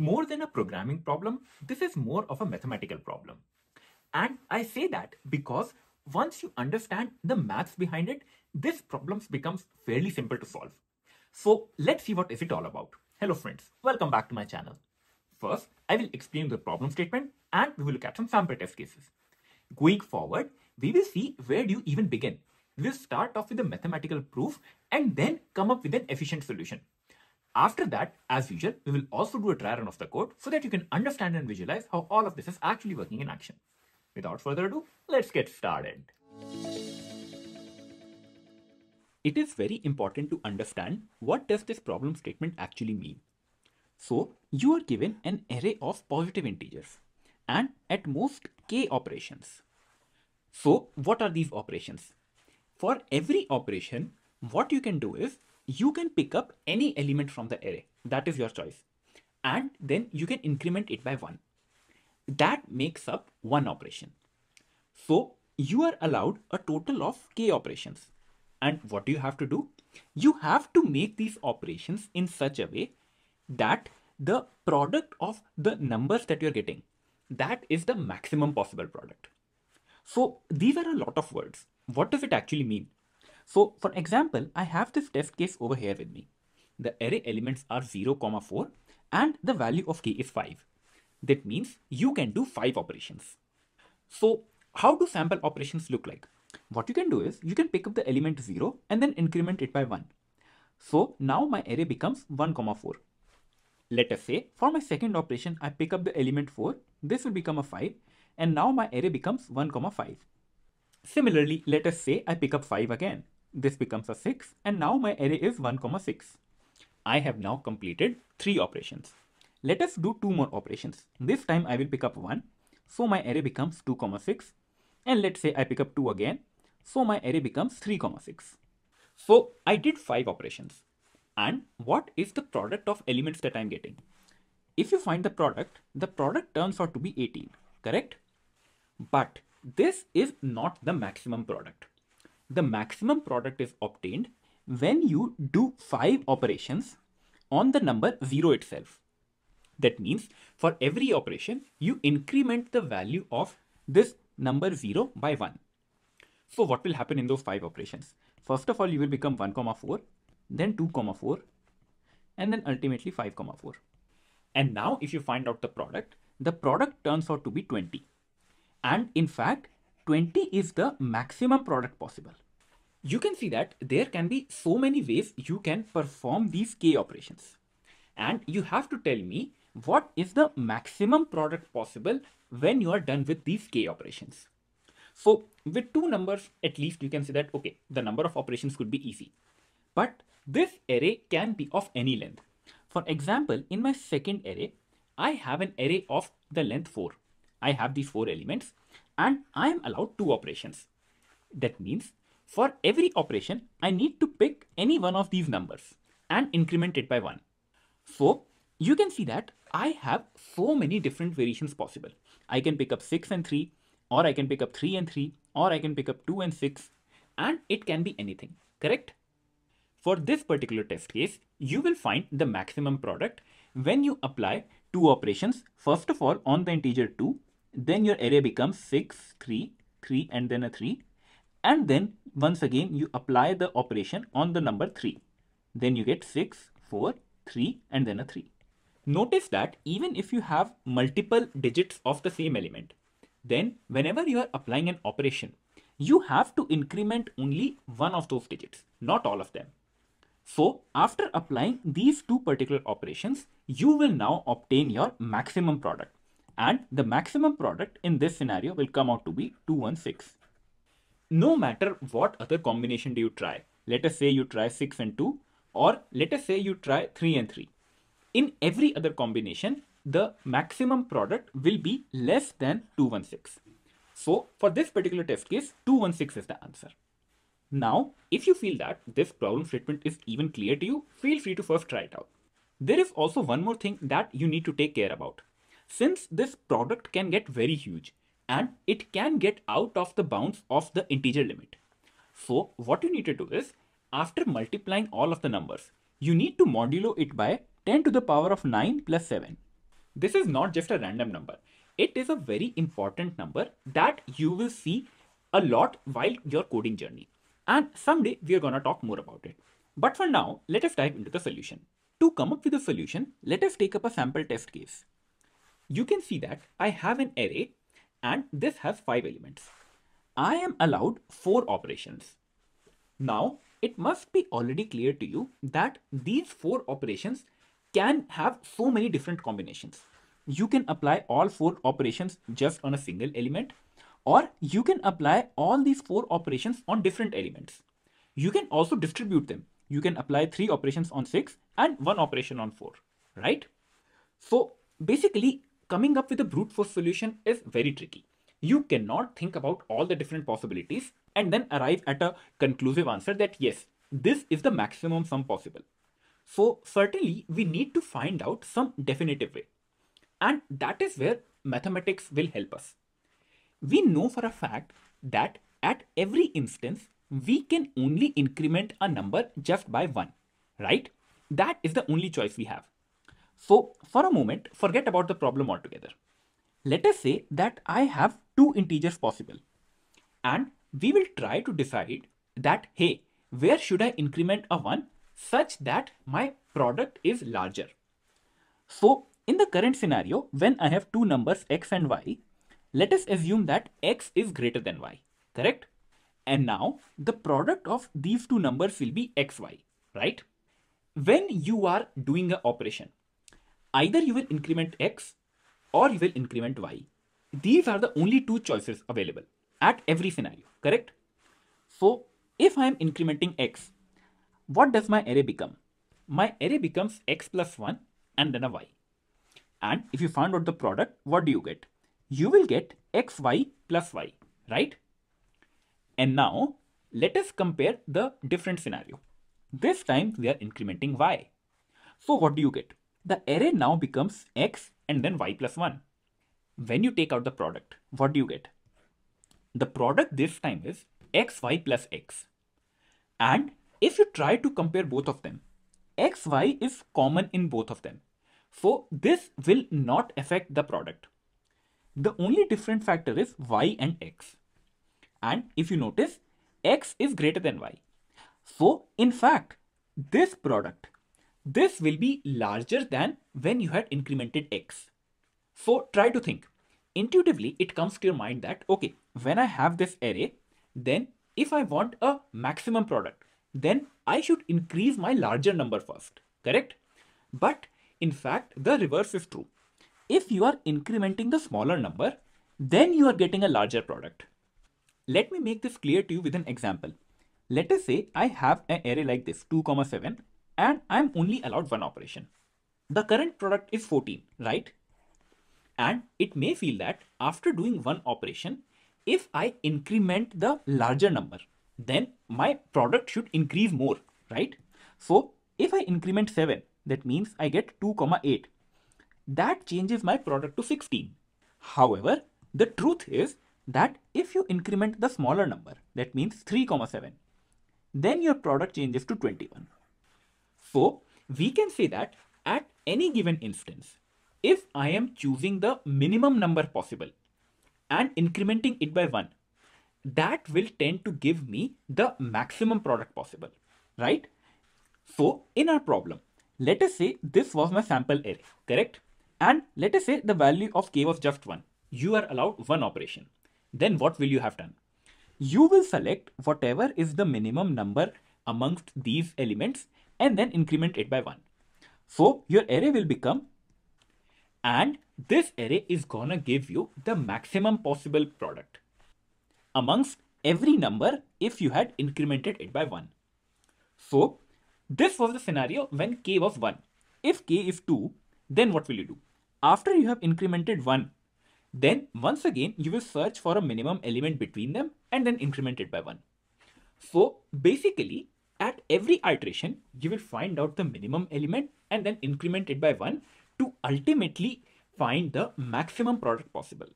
More than a programming problem, this is more of a mathematical problem. And I say that because once you understand the maths behind it, this problem becomes fairly simple to solve. So let's see what is it all about. Hello friends, welcome back to my channel. First, I will explain the problem statement and we will look at some sample test cases. Going forward, we will see where do you even begin. We'll start off with a mathematical proof and then come up with an efficient solution. After that, as usual, we will also do a dry run of the code so that you can understand and visualize how all of this is actually working in action. Without further ado, let's get started. It is very important to understand what does this problem statement actually mean. So, you are given an array of positive integers and at most k operations. So, what are these operations? For every operation, what you can do is you can pick up any element from the array. That is your choice. And then you can increment it by 1. That makes up one operation. So you are allowed a total of k operations. And what do you have to do? You have to make these operations in such a way that the product of the numbers that you're getting, that is the maximum possible product. So these are a lot of words. What does it actually mean? So for example, I have this test case over here with me. The array elements are 0, comma 4 and the value of k is 5. That means you can do 5 operations. So how do sample operations look like? What you can do is you can pick up the element 0 and then increment it by 1. So now my array becomes 1, comma 4. Let us say for my second operation, I pick up the element 4. This will become a 5 and now my array becomes 1, comma 5. Similarly, let us say I pick up 5 again this becomes a 6 and now my array is 1 comma 6. I have now completed 3 operations. Let us do 2 more operations. This time I will pick up 1. So my array becomes 2 comma 6 and let's say I pick up 2 again. So my array becomes 3 comma 6. So I did 5 operations. And what is the product of elements that I'm getting? If you find the product, the product turns out to be 18, correct? But this is not the maximum product the maximum product is obtained when you do five operations on the number 0 itself. That means for every operation, you increment the value of this number 0 by 1. So what will happen in those five operations? First of all, you will become 1 comma 4, then 2 comma 4, and then ultimately 5 comma 4. And now if you find out the product, the product turns out to be 20. And in fact, 20 is the maximum product possible. You can see that there can be so many ways you can perform these k operations. And you have to tell me what is the maximum product possible when you are done with these k operations. So with two numbers, at least you can say that, okay, the number of operations could be easy. But this array can be of any length. For example, in my second array, I have an array of the length 4. I have these four elements and I am allowed two operations. That means for every operation, I need to pick any one of these numbers and increment it by 1. So you can see that I have so many different variations possible. I can pick up 6 and 3, or I can pick up 3 and 3, or I can pick up 2 and 6, and it can be anything, correct? For this particular test case, you will find the maximum product when you apply two operations. First of all, on the integer 2, then your array becomes 6, 3, 3 and then a 3. And then once again you apply the operation on the number 3. Then you get 6, 4, 3 and then a 3. Notice that even if you have multiple digits of the same element, then whenever you are applying an operation, you have to increment only one of those digits, not all of them. So after applying these two particular operations, you will now obtain your maximum product and the maximum product in this scenario will come out to be 216. No matter what other combination do you try, let us say you try 6 and 2 or let us say you try 3 and 3. In every other combination, the maximum product will be less than 216. So for this particular test case, 216 is the answer. Now, if you feel that this problem statement is even clear to you, feel free to first try it out. There is also one more thing that you need to take care about. Since this product can get very huge and it can get out of the bounds of the integer limit. So what you need to do is after multiplying all of the numbers, you need to modulo it by 10 to the power of 9 plus 7. this is not just a random number. It is a very important number that you will see a lot while your coding journey. And someday we are going to talk more about it. But for now, let us dive into the solution. To come up with a solution, let us take up a sample test case. You can see that I have an array and this has five elements. I am allowed four operations. Now, it must be already clear to you that these four operations can have so many different combinations. You can apply all four operations just on a single element or you can apply all these four operations on different elements. You can also distribute them. You can apply three operations on six and one operation on four, right? So basically coming up with a brute force solution is very tricky. You cannot think about all the different possibilities and then arrive at a conclusive answer that yes, this is the maximum sum possible. So certainly we need to find out some definitive way. And that is where mathematics will help us. We know for a fact that at every instance, we can only increment a number just by one, right? That is the only choice we have. So for a moment, forget about the problem altogether. Let us say that I have two integers possible and we will try to decide that, hey, where should I increment a 1 such that my product is larger. So in the current scenario, when I have two numbers x and y, let us assume that x is greater than y, correct? And now the product of these two numbers will be xy, right? When you are doing an operation, either you will increment x or you will increment y. These are the only two choices available at every scenario, correct? So if I am incrementing x, what does my array become? My array becomes x plus 1 and then a y. And if you find out the product, what do you get? You will get xy plus y, right? And now let us compare the different scenario. This time we are incrementing y. So what do you get? The array now becomes x and then y plus 1. When you take out the product, what do you get? The product this time is xy plus x. And if you try to compare both of them, xy is common in both of them. So this will not affect the product. The only different factor is y and x. And if you notice, x is greater than y. So in fact, this product, this will be larger than when you had incremented x. So try to think. Intuitively, it comes to your mind that, okay, when I have this array, then if I want a maximum product, then I should increase my larger number first, correct? But in fact, the reverse is true. If you are incrementing the smaller number, then you are getting a larger product. Let me make this clear to you with an example. Let us say I have an array like this 2 comma 7 and I'm only allowed one operation. The current product is 14, right? And it may feel that after doing one operation, if I increment the larger number, then my product should increase more, right? So if I increment 7, that means I get 2 comma 8. That changes my product to 16. However, the truth is that if you increment the smaller number, that means 3 comma 7, then your product changes to 21. So we can say that at any given instance, if I am choosing the minimum number possible, and incrementing it by 1 that will tend to give me the maximum product possible right? So in our problem let us say this was my sample array correct? And let us say the value of k was just 1 you are allowed one operation. Then what will you have done? You will select whatever is the minimum number amongst these elements and then increment it by 1 so your array will become and this array is gonna give you the maximum possible product amongst every number if you had incremented it by 1. So this was the scenario when k was 1. If k is 2, then what will you do? After you have incremented 1, then once again you will search for a minimum element between them and then increment it by 1. So basically at every iteration you will find out the minimum element and then increment it by 1 to ultimately find the maximum product possible.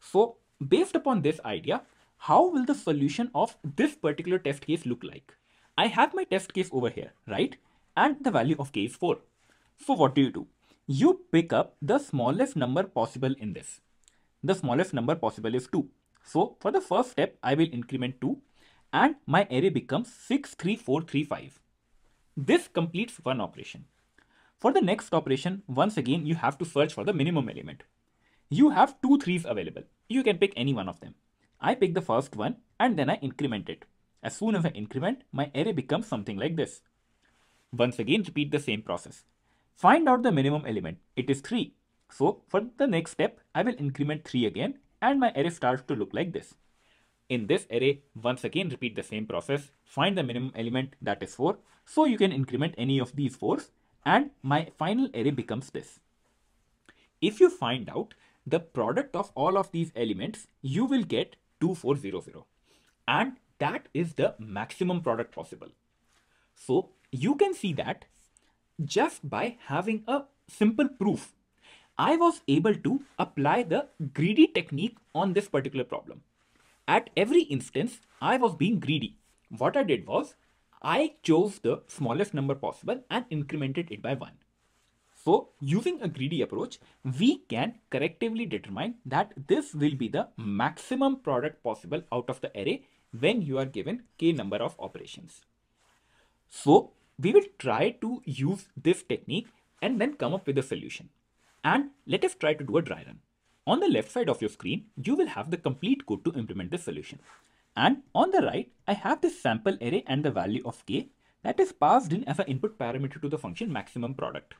So based upon this idea, how will the solution of this particular test case look like? I have my test case over here, right? And the value of k is 4. So what do you do? you pick up the smallest number possible in this. The smallest number possible is 2. So for the first step, I will increment 2 and my array becomes 63435. This completes one operation. For the next operation, once again, you have to search for the minimum element. You have two threes available. You can pick any one of them. I pick the first one and then I increment it. As soon as I increment, my array becomes something like this. Once again, repeat the same process. Find out the minimum element. It is 3. So for the next step, I will increment 3 again and my array starts to look like this. In this array, once again repeat the same process. Find the minimum element that is 4. So you can increment any of these 4s and my final array becomes this. If you find out the product of all of these elements, you will get 2400 and that is the maximum product possible. So you can see that just by having a simple proof, I was able to apply the greedy technique on this particular problem. At every instance, I was being greedy. What I did was, I chose the smallest number possible and incremented it by 1. So, using a greedy approach, we can correctively determine that this will be the maximum product possible out of the array when you are given k number of operations. So, we will try to use this technique and then come up with a solution. And let us try to do a dry run. On the left side of your screen, you will have the complete code to implement this solution. And on the right, I have this sample array and the value of k that is passed in as an input parameter to the function maximum product.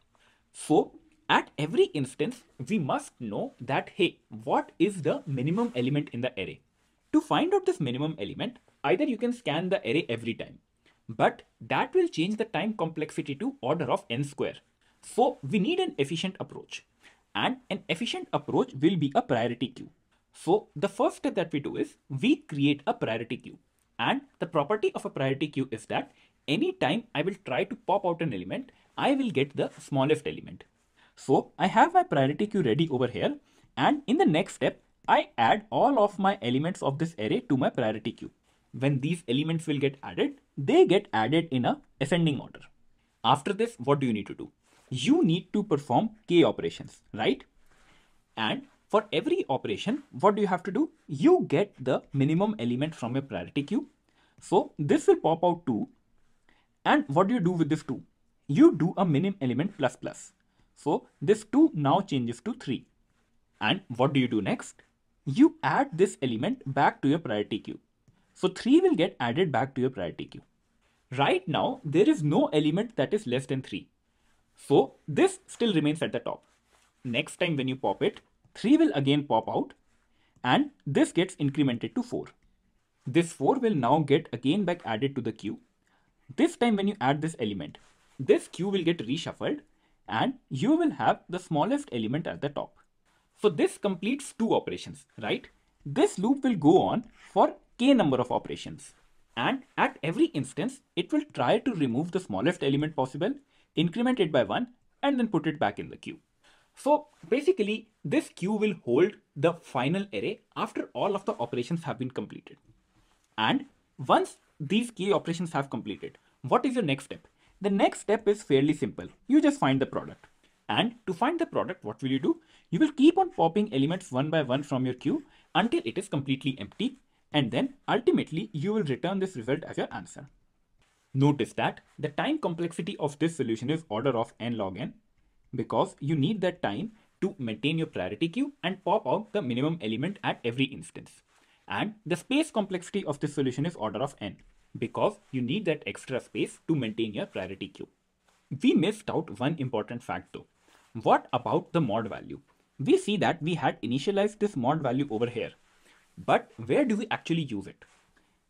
So at every instance, we must know that, hey, what is the minimum element in the array? To find out this minimum element, either you can scan the array every time but that will change the time complexity to order of n square. So we need an efficient approach and an efficient approach will be a priority queue. So the first step that we do is we create a priority queue and the property of a priority queue is that anytime I will try to pop out an element, I will get the smallest element. So I have my priority queue ready over here and in the next step, I add all of my elements of this array to my priority queue when these elements will get added, they get added in a ascending order. After this, what do you need to do? You need to perform k operations, right? And for every operation, what do you have to do? You get the minimum element from your priority queue. So this will pop out 2. And what do you do with this 2? You do a minimum element plus plus. So this 2 now changes to 3. And what do you do next? You add this element back to your priority queue. So 3 will get added back to your priority queue. Right now, there is no element that is less than 3. So this still remains at the top. Next time when you pop it, 3 will again pop out and this gets incremented to 4. This 4 will now get again back added to the queue. This time when you add this element, this queue will get reshuffled and you will have the smallest element at the top. So this completes two operations, right? This loop will go on for k number of operations. And at every instance, it will try to remove the smallest element possible, increment it by 1, and then put it back in the queue. So basically, this queue will hold the final array after all of the operations have been completed. And once these k operations have completed, what is your next step? The next step is fairly simple. You just find the product. And to find the product, what will you do? You will keep on popping elements one by one from your queue until it is completely empty and then ultimately you will return this result as your answer. Notice that the time complexity of this solution is order of n log n because you need that time to maintain your priority queue and pop out the minimum element at every instance. And the space complexity of this solution is order of n because you need that extra space to maintain your priority queue. We missed out one important fact though. What about the mod value? We see that we had initialized this mod value over here but where do we actually use it?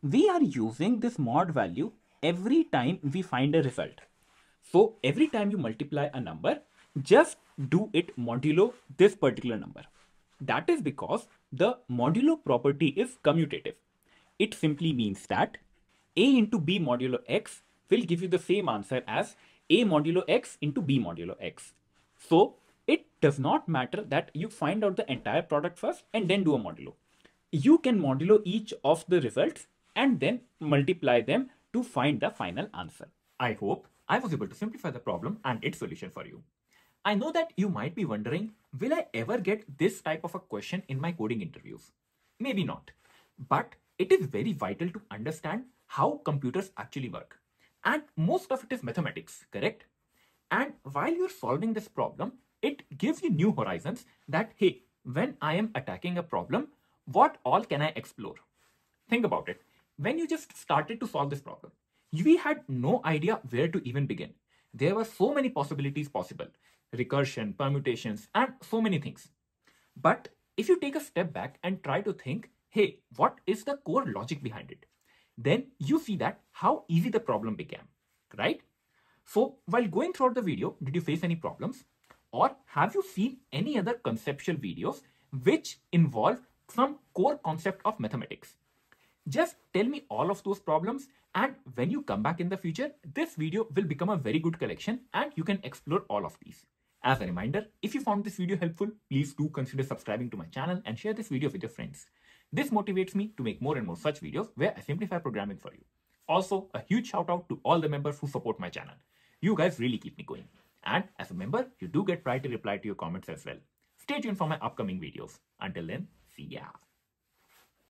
We are using this mod value every time we find a result. So every time you multiply a number, just do it modulo this particular number. That is because the modulo property is commutative. It simply means that a into b modulo x will give you the same answer as a modulo x into b modulo x. So it does not matter that you find out the entire product first and then do a modulo you can modulo each of the results and then multiply them to find the final answer. I hope I was able to simplify the problem and its solution for you. I know that you might be wondering, will I ever get this type of a question in my coding interviews? Maybe not. But it is very vital to understand how computers actually work. And most of it is mathematics, correct? And while you're solving this problem, it gives you new horizons that, hey, when I am attacking a problem, what all can I explore? Think about it. When you just started to solve this problem, we had no idea where to even begin. There were so many possibilities possible recursion, permutations, and so many things. But if you take a step back and try to think, hey, what is the core logic behind it? Then you see that how easy the problem became, right? So while going throughout the video, did you face any problems? Or have you seen any other conceptual videos which involve some core concept of mathematics? Just tell me all of those problems and when you come back in the future, this video will become a very good collection and you can explore all of these. As a reminder, if you found this video helpful, please do consider subscribing to my channel and share this video with your friends. This motivates me to make more and more such videos where I simplify programming for you. Also, a huge shout out to all the members who support my channel. You guys really keep me going. And as a member, you do get priority reply to your comments as well. Stay tuned for my upcoming videos. Until then, see ya.